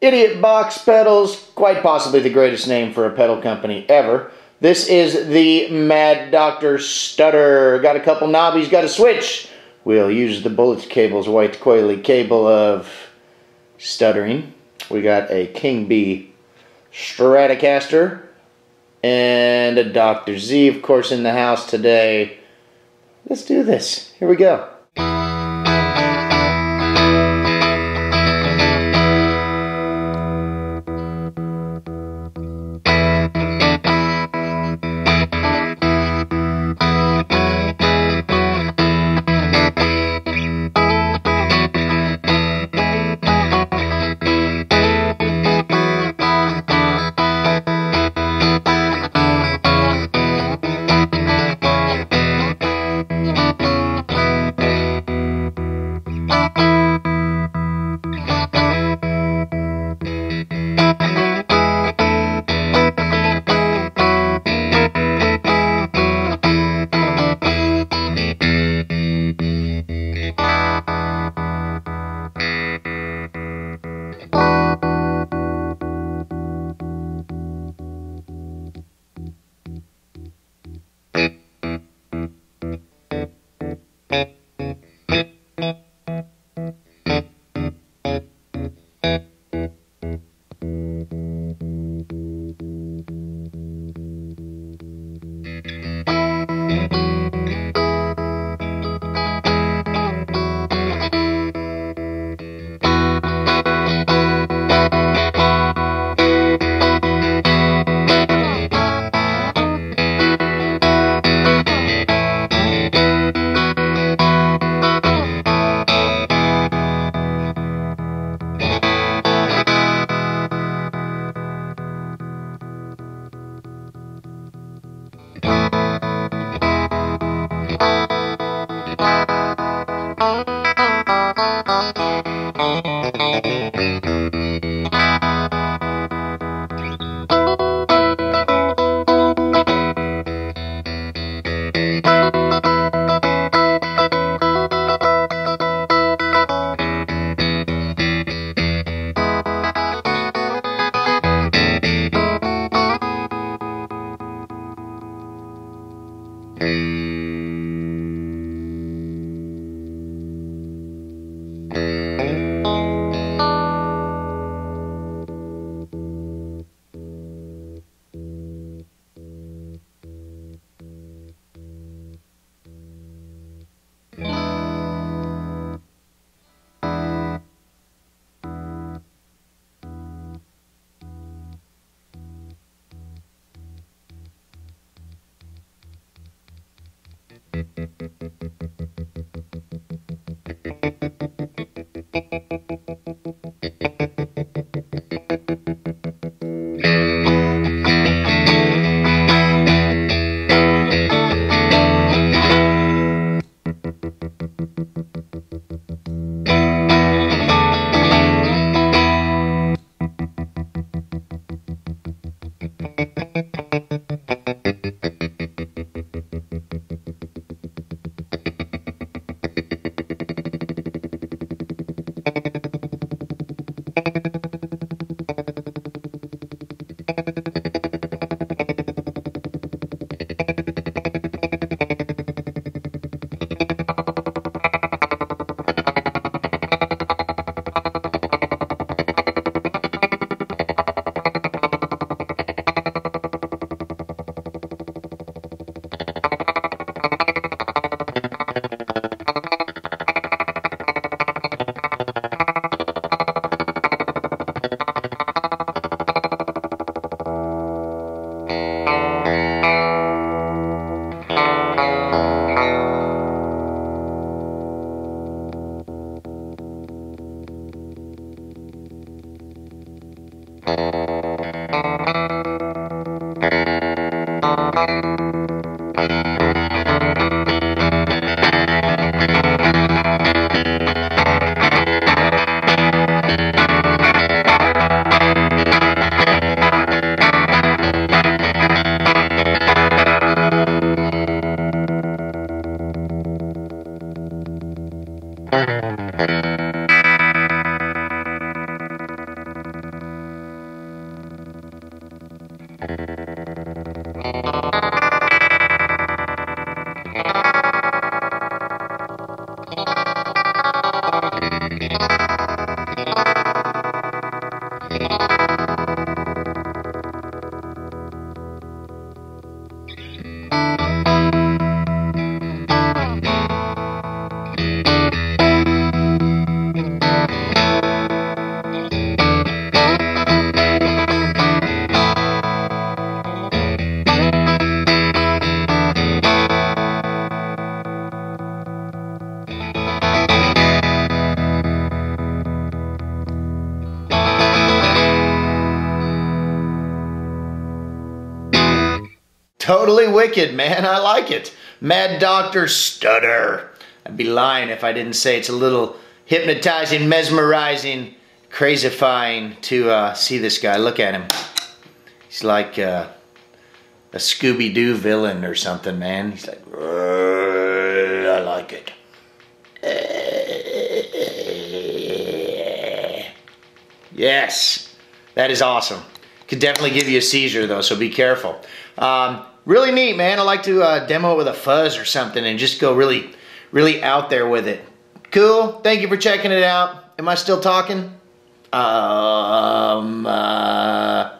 Idiot Box Pedals, quite possibly the greatest name for a pedal company ever. This is the Mad Doctor Stutter. Got a couple knobbies, got a switch. We'll use the bullet cable's white coily cable of stuttering. We got a King Bee Stratocaster and a Dr. Z, of course, in the house today. Let's do this. Here we go. Mm-hmm. Thank you. Totally wicked, man. I like it. Mad Doctor Stutter. I'd be lying if I didn't say it's a little hypnotizing, mesmerizing, crazifying to uh, see this guy. Look at him. He's like uh, a Scooby Doo villain or something, man. He's like, I like it. Yes, that is awesome. Could definitely give you a seizure though, so be careful. Um, really neat, man. I like to uh, demo it with a fuzz or something and just go really, really out there with it. Cool. Thank you for checking it out. Am I still talking? Um, uh,